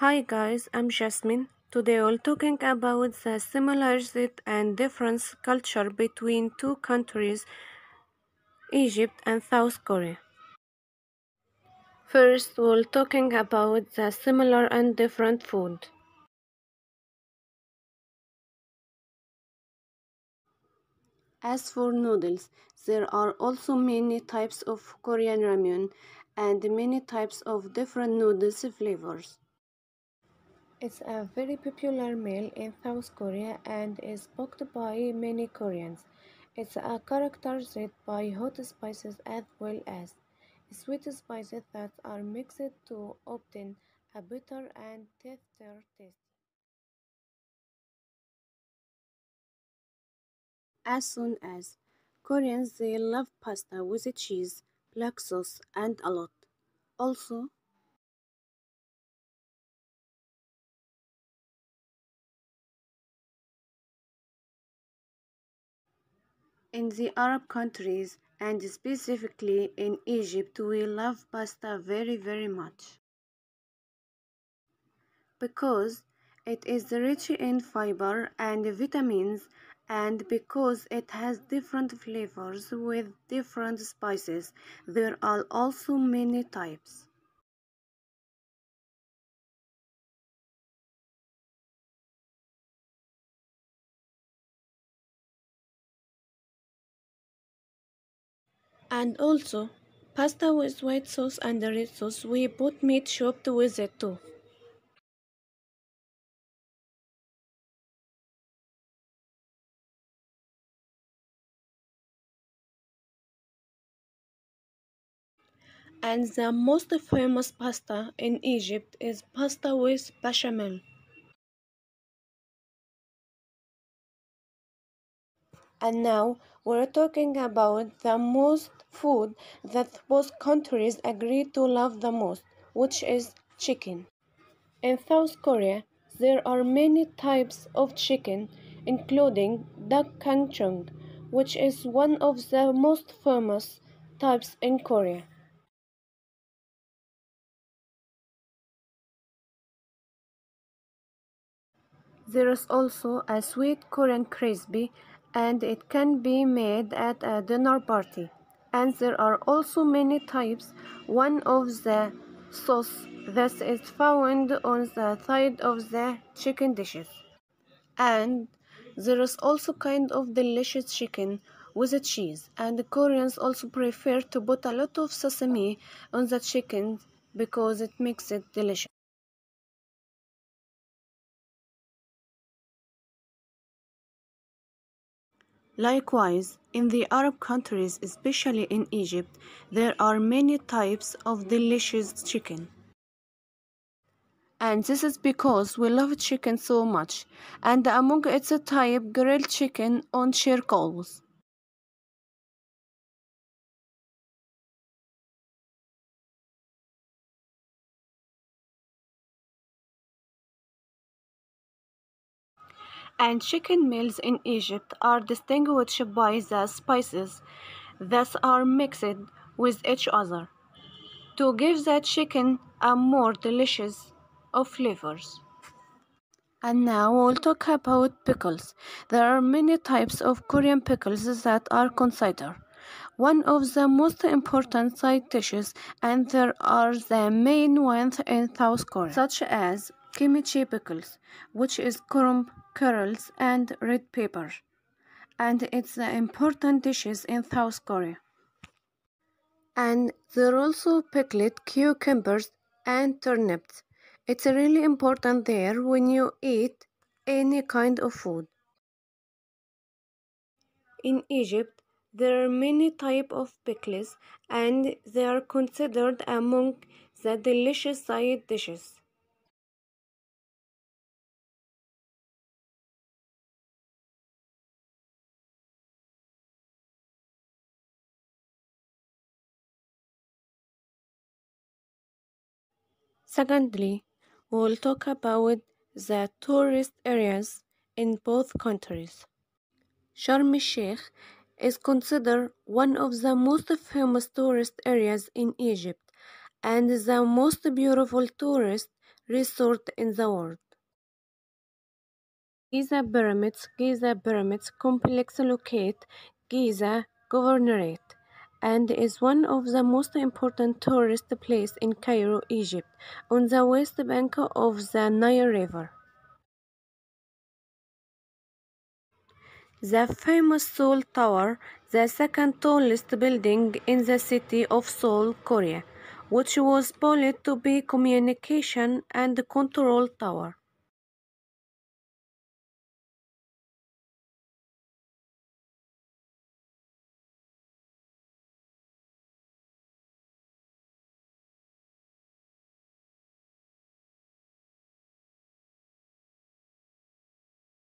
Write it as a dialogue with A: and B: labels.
A: Hi guys, I'm Jasmine. Today we're talking about the similarities and difference culture between two countries, Egypt and South Korea. First, we're talking about the similar and different food. As for noodles, there are also many types of Korean ramen and many types of different noodles flavors. It's a very popular meal in South Korea and is cooked by many Koreans. It's a characterized by hot spices as well as sweet spices that are mixed to obtain a bitter and tender taste. As soon as Koreans they love pasta with cheese, black sauce and a lot. Also In the Arab countries and specifically in Egypt, we love pasta very, very much. Because it is rich in fiber and vitamins, and because it has different flavors with different spices, there are also many types. And also, pasta with white sauce and red sauce, we put meat chopped with it too. And the most famous pasta in Egypt is pasta with bechamel. And now we're talking about the most food that both countries agree to love the most, which is chicken. In South Korea, there are many types of chicken, including dak gangjeong, which is one of the most famous types in Korea. There is also a sweet Korean crispy and it can be made at a dinner party. And there are also many types. One of the sauce that is found on the side of the chicken dishes. And there is also kind of delicious chicken with cheese. And the Koreans also prefer to put a lot of sesame on the chicken because it makes it delicious. Likewise, in the Arab countries, especially in Egypt, there are many types of delicious chicken. And this is because we love chicken so much, and among its type, grilled chicken on charcoals. And chicken meals in Egypt are distinguished by the spices that are mixed with each other to give the chicken a more delicious of flavors. And now we'll talk about pickles. There are many types of Korean pickles that are considered one of the most important side dishes, and there are the main ones in South Korea, such as kimchi pickles, which is crumb, curls, and red pepper. And it's the important dishes in South Korea. And there are also pickled cucumbers and turnips. It's really important there when you eat any kind of food. In Egypt, there are many types of pickles and they are considered among the delicious side dishes. Secondly, we will talk about the tourist areas in both countries. Sharm el-Sheikh is considered one of the most famous tourist areas in Egypt, and the most beautiful tourist resort in the world. Giza Pyramids Giza Pyramids complex locate Giza Governorate and is one of the most important tourist places in Cairo, Egypt, on the west bank of the Nile River. The famous Seoul Tower, the second tallest building in the city of Seoul, Korea, which was built to be communication and control tower.